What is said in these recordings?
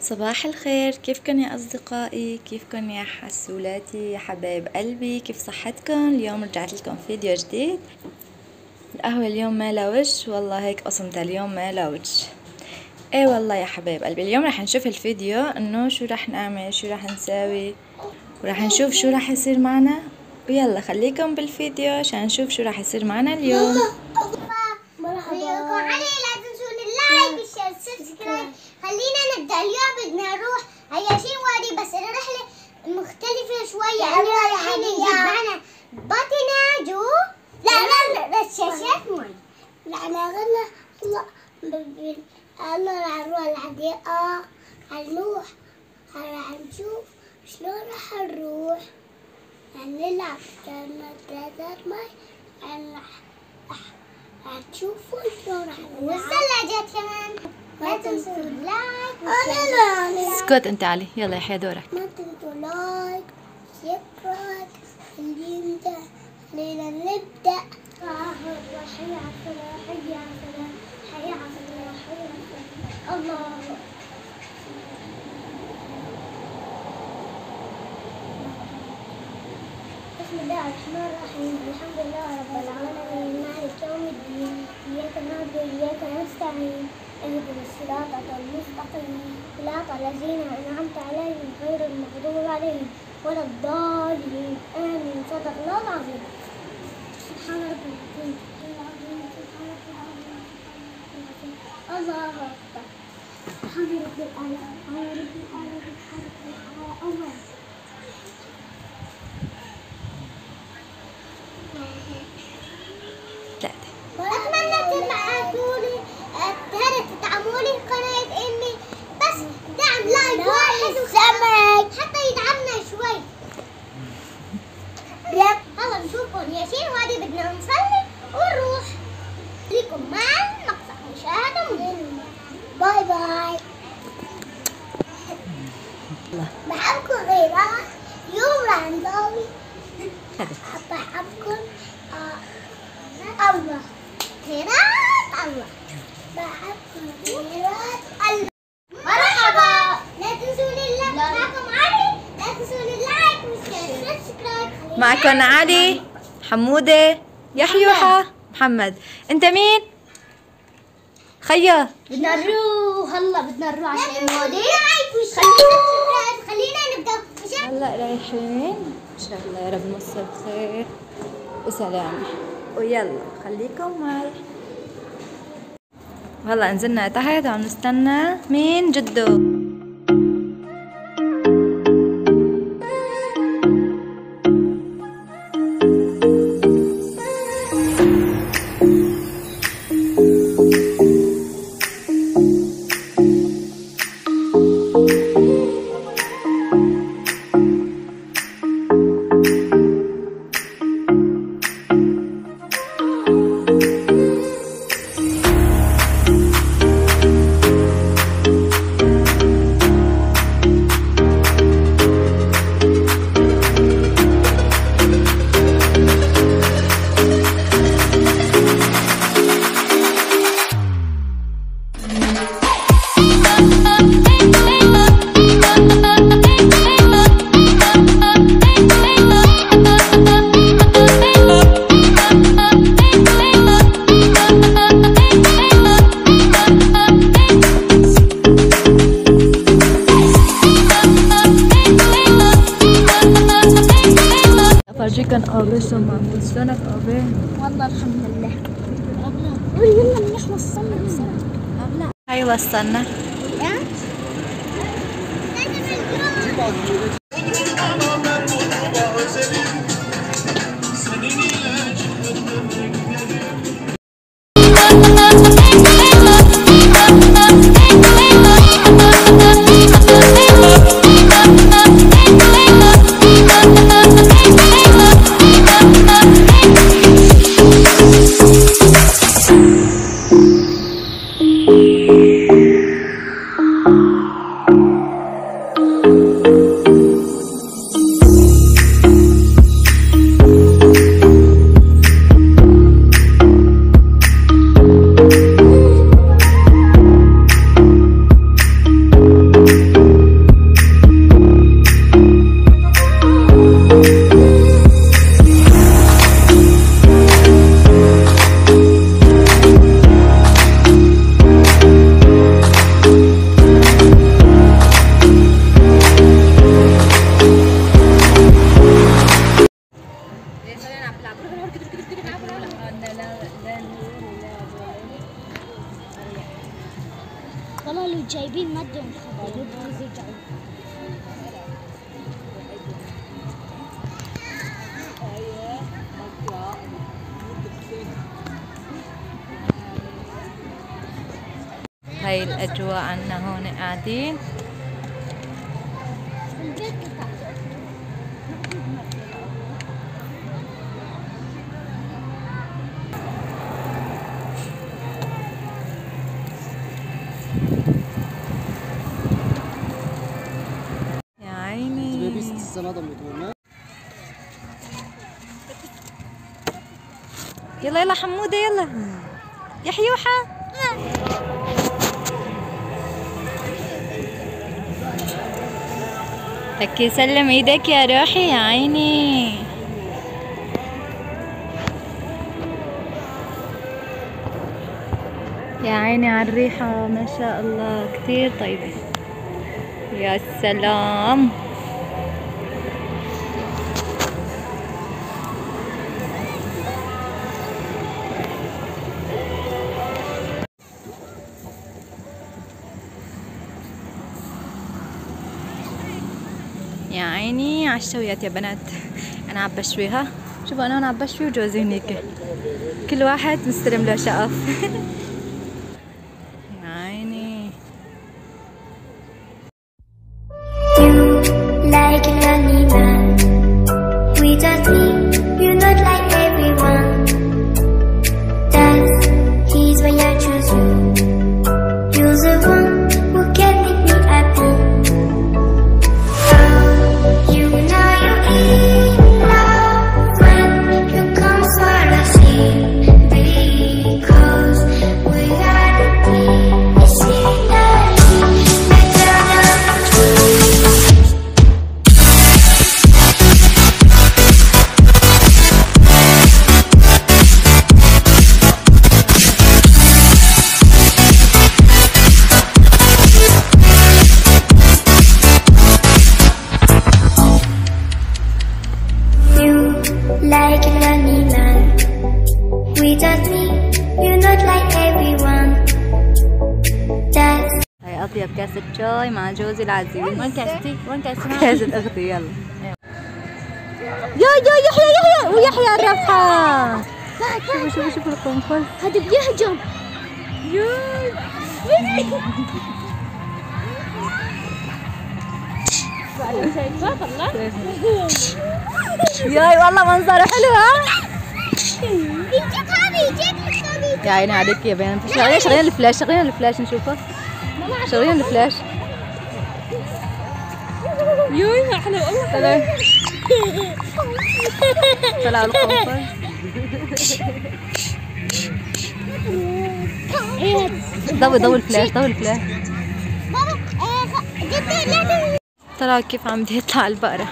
صباح الخير. كيفكن يا أصدقائي؟ كيفكن يا حسولاتي؟ يا حبايب قلبي كيف صحتكن اليوم رجعت لكم فيديو جديد. القهوة اليوم ما لها وجه والله هيك قسمتها اليوم ما لها وجه. إيه والله يا حبايب قلبي اليوم رح نشوف الفيديو إنه شو رح نعمل شو رح نساوي ورح نشوف شو رح يصير معنا. ويلا خليكم بالفيديو عشان نشوف شو رح يصير معنا اليوم مرحبا علي لا تنسون ال like وال share والسبسكرايب خلينا نبدأ. اليوم بدنا نروح هيا شي وادي بس الرحلة مختلفة شوية. أنا الحين نجيب معنا باتيناج لا لا مي لا لا غلا لا أنا راح نروح الحديقه هنروح. راح نشوف شلون راح نروح. هنلعب ثلاثة مي راح هتشوفوا شلون راح والثلاجات كمان. ما تنسوا اللايك أنا لا اسكت انت علي. يلا يا حيا دورك. ما تنسوا لايك سبسكرايب خلينا خلينا نبدأ. حي على الفلاح حي على الفلاح حي على الفلاح حي على الفلاح الله بسم الله الرحمن الرحيم الحمد لله رب العالمين. مالك يوم الدين؟ إياك نعبد وإياك نستعين. اهدنا الصراط المستقيم صراط الذين أنعمت عليهم غير المغضوب عليهم ولا الضالين. آمين. صدق الله العظيم. سبحان ربي. العظيم سبحان ربي العظيم سبحان ربي الأعلى سبحان الأعلى سبحان الأعلى لا أتمنى تبعتوا لي تهدى تدعموا لي قناة إمي بس دعم لايك واحد وسمك حتى يدعمنا شوي يلا نشوفكم يا شيخ وهذه بدنا نصلي ونروح. لكم مع المقطع مشاهدة مهمة باي باي. بحبكم غيرها يوم راح نسوي بحبكم آه الله خيرات الله بحبكم خيرات الله مرحبا لا تنسوا اللايك معكم علي لا تنسوا اللايك والشير معكن علي حمودة يحيوحة محمد. انت مين؟ خيا. بدنا نروح. هلا بدنا نروح عشان الموديل خلينا خلينا نبدأ. هلا رايحين. إن شاء الله يا رب نوصل بخير وسلامة ويلا خليكم معي. هلا نزلنا تحت. وعم نستنى. مين؟ جدو. كان قابل ثم عمود سنة قابل والله الحمد لله. قولي يلا منيح وصلنا. بسرعة هاي وصلنا يلا يلا حمودة يلا. يا حيوحة هكي سلم إيدك يا روحي يا عيني. يا عيني على الريحة ما شاء الله كتير طيبة. يا سلام. الشويات يا بنات؟ أنا عم بشويها شوفوا أنا عم بشوي وجوزي هنيك كل واحد مستلم له شقف. كاسة أختي يلا. يا يا يحيى يحيى ويحيى الرفحة شوفوا شوفوا شوفوا القنفذ. هذا بيهجم ياي والله منظره حلو ها؟ يا عيني عليك يا بنت. شغلين شغلين الفلاش شغلين الفلاش نشوفه. شغلين الفلاش. يوي ما حلو والله. طلع طلع القنفذ ضوي ضوي الفلاش ضوي الفلاش طلعوا كيف عم بدها يطلع البقرة؟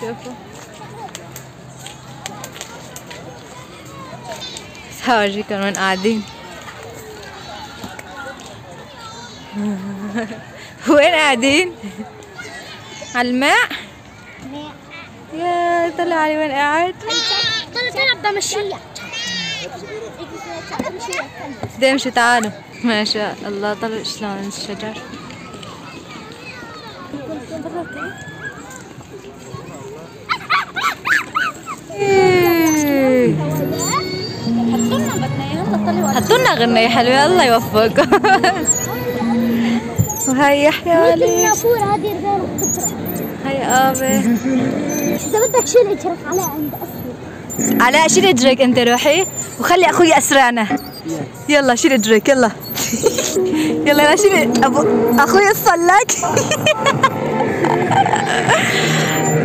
شوفوا. هورجيكم وين قاعدين. وين قاعدين؟ على الماء؟ يا طلع علي وين قاعد؟ طلع طلع بمشيها بدي امشي تعالوا ما شاء الله طلع شلون الشجر إيه. حطولنا غنية حلوة الله يوفقكم وهي يحيى علي. النافورة هذه غير هي آبي. إذا بدك شيل اجرك على عند أصلي علاء شيل اجرك أنت روحي وخلي أخوي اسرعنا يلا شيل اجرك يلا. يلا يلا شيل ابو أخوي اصلك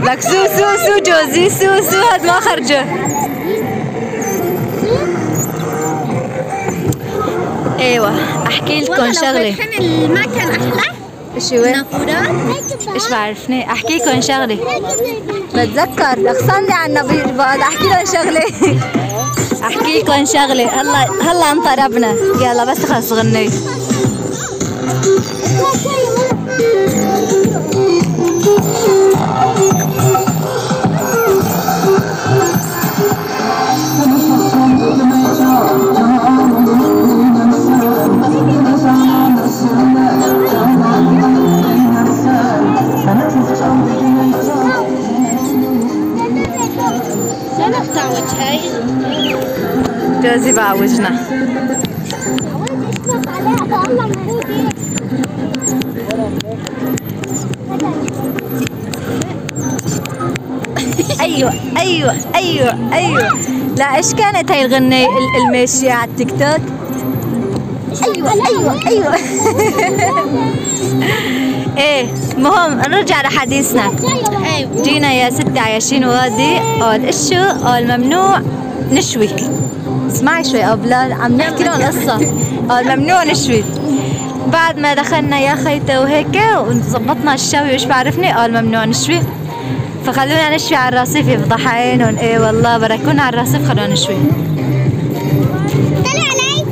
لك سو سو سو جوزي سو سو هاد ما خرجه. أيوه احكي لكم شغلة. ما كان أحلى. إيش هو؟ نافورة. إيش بعرفني؟ أحكي لكم شغلة. بتذكر أخصني على النبي بعد أحكي لهم شغلة. أحكي لكم شغلة. هلا هلا انطربنا يلا بس خلص غني. عوجنا اشفق محمود أيوه أيوه أيوه أيوه. لا إيش كانت هاي الغنية ال- الماشية على التيك توك؟ أيوه أيوه أيوه. إيه المهم نرجع لحديثنا. جينا يا ستي عايشين وادي قال إشو قال ممنوع نشوي. اسمعي شوي قبل عم نحكي لهم قصة. قال ممنوع نشوي. بعد ما دخلنا يا خيتة وهيك وظبطنا الشوي وش بعرفني قال ممنوع نشوي. فخلونا نشوي على الرصيف يفضح عينهم إيه والله بركونا على الرصيف خلونا نشوي. طلع علي؟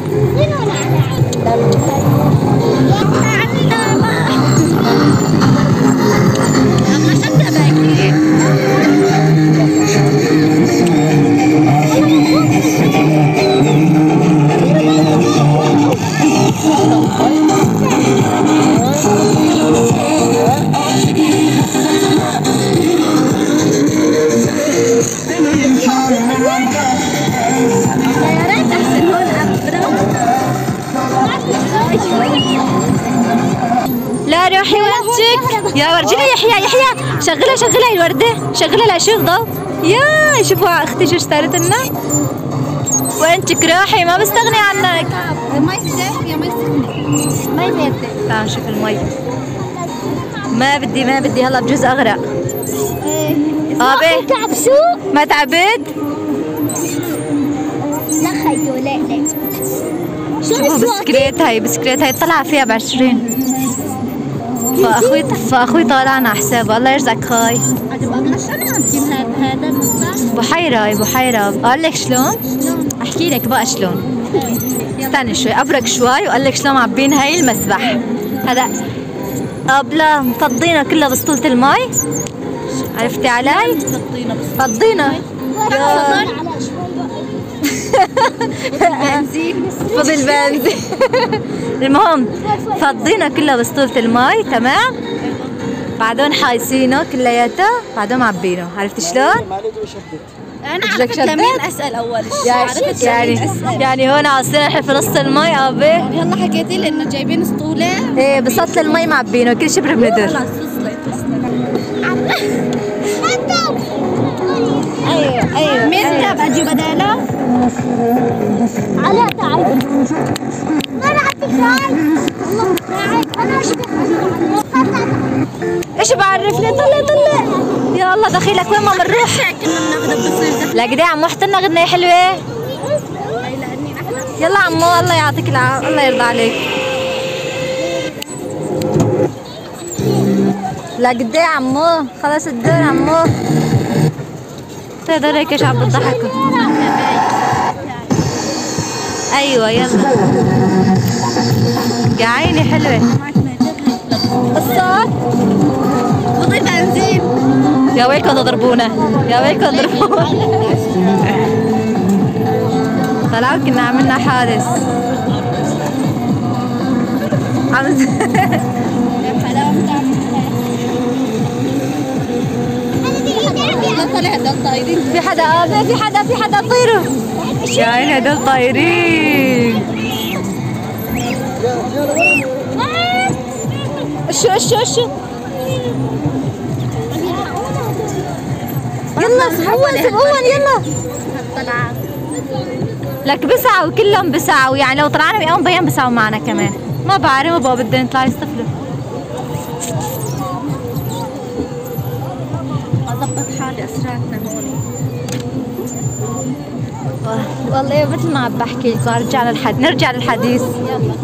شغلها شغلها الوردة شغلها لا شوف ضو. يا شوفوا أختي شو اشترت لنا. وانتك روحي؟ ما بستغني عنك. سخنة يا سخنة ماي باردة تعال نشوف المي. ما بدي ما بدي. هلا بجوز أغرق. آبي. تعب سوق ما تعبت؟ لا خيتو لا لا. شو بسكريت هاي بسكريت هاي. طلع فيها بعشرين. فاخوي فأخوي طالعنا على حسابه. الله يرزقك خاي. هذا بحيرة بحيرة. قال لك شلون؟ أحكي لك بقى شلون. استني شوي ابرك شوي وقال لك شلون معبين هاي المسبح. هذا قبله مفضينا كلها بسطولة المي عرفتي علي؟ فضينا فضينا بنزين فضل بنزين المهم فضينا كلها بسطولة المي تمام؟ بعدين حايسينه كلياته بعدين معبينه عرفتي شلون؟ أنا عرفت؟ لمين أسأل أول. شيء يعني عرفت يعني أسأل؟ يعني هون الحين في نص المي ابي يعني هلا حكيتي لي إنه جايبين اسطوله إيه بسطل المي معبينه كل شي بندر خلاص وصلت وصلت. أيوه أيوه مين أجي بداله؟ على تعال ما أنا إيش بعرفني؟ طلع طلع. يا الله دخيلك وين ما بنروح. لا قد عمو احتنا غنية حلوة. يلا عمو الله يعطيك العافية الله يرضى عليك. لا قد إيه عمو خلص الدور عمو. هذول هيك إيش عم بتضحكوا أيوه يلا. يا عيني حلوة. الصوت. وضي بنزين يا ويلكم تضربونا. يا ويلكم تضربونا. طلعوا كنا عملنا حادث. عم هدول طايرين في حدا في حدا في حدا طيروا يا عيني هدول طايرين. شو شو شو؟ يلا سبقون سبقون يلا. لك بسعوا كلهم بسعوا يعني لو طلعنا بيوم بيان بسعوا معنا كمان. ما بعرف ما بقى بدنا نطلع يصطفلوا حالي اسرعتنا هون. والله مثل ما عم بحكي لكم ارجع للحد نرجع للحديث.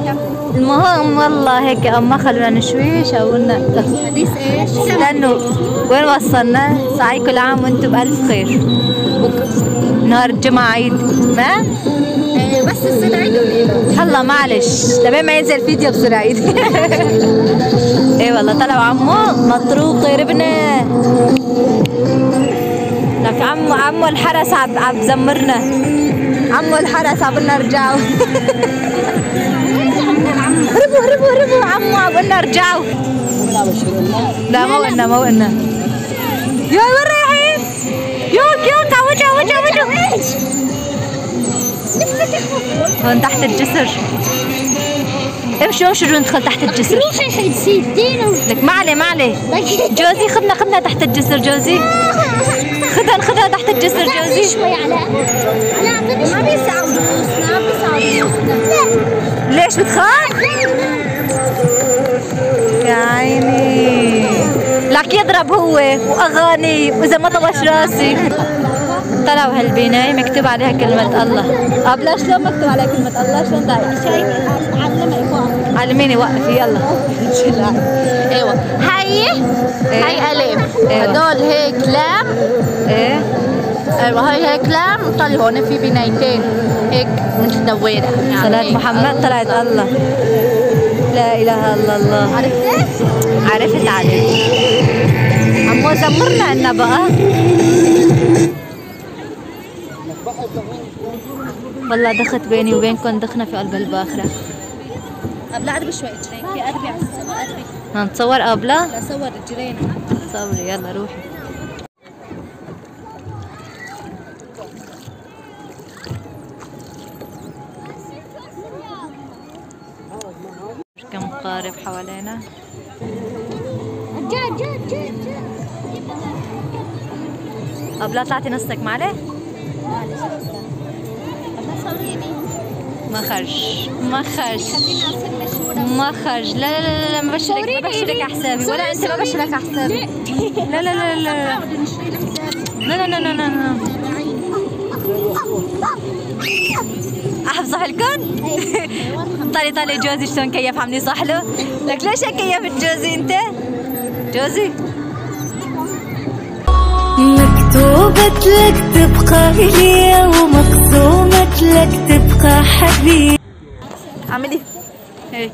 يلا المهم والله هيك اما خلونا نشوي شاولنا حديث إيش؟ لأنه وين وصلنا؟ سعي كل عام وأنتم بألف خير. نهار الجمعة عيد. ما؟ إيه، بس السنة عيد. هلا معلش. لبين ما ينزل فيديو بصير عيد. إيه والله طلعوا عمو مطروق قربنا لك عمو عمو الحرس عم عم زمرنا. عمو الحرس عم بدنا نرجعوا هربوا هربوا هربوا عمو عم قلنا ارجعوا لا ما قلنا ما قلنا يا وين رايحين؟ يوك يوك وجه وجه وجه لفت هون تحت الجسر. امشوا امشوا بدنا ندخل تحت الجسر. لك ما عليه ما عليه. جوزي خدنا خدنا تحت الجسر جوزي. خدها خدها تحت الجسر جوزي. شوي على على اعطيني شوي ما بيساعدوا ما بيساعدوا ليش بتخاف؟ يا عيني. لك يضرب هو وأغاني وإذا ما طبش راسي. طلعوا هالبناية مكتوب عليها كلمة الله. قبل شلون مكتوب عليها كلمة الله؟ شلون دايق شيء علمك واقف علميني وقفي يلا. أيوه. هاي هاي الف أيوة. هدول هيك لام إيه أيوه هاي هيك لام طلع هون في بنايتين هيك مثل دويره يعني صلاة. محمد طلعت الله لا اله الا الله عرفتي؟ عرفت عليك عمو زمرنا عنا بقى والله دخت بيني وبينكم دخنا في قلب الباخرة لا قربي شوي اجرين في قربي على السما قربي هنصور قبلها لا صور اجرين صبري يلا روحي. كم قارب حوالينا؟ جا جا جا طب لا طلعتي نصك ما عليه؟ ما خرج ما خرج. خلينا ما خرج لا لا لا لا ما بشرك ما بشرك على حسابي ولا انت ما بشرك على حسابي لا لا لا لا لا لا لا لا لا لا احفظح لكم طالي طالي جوزي شلون كيف عم يصح له لك ليش كيفت جوزي انت جوزي مكتوبة لك تبقى إلي ومقسومة لك تبقى حبيبي اعملي هيك.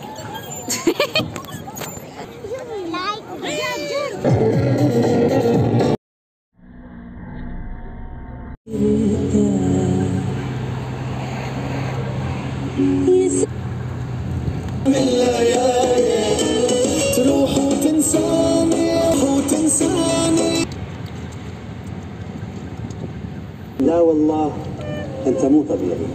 تروح وتنساني وتنساني لا والله أنت مو طبيعي.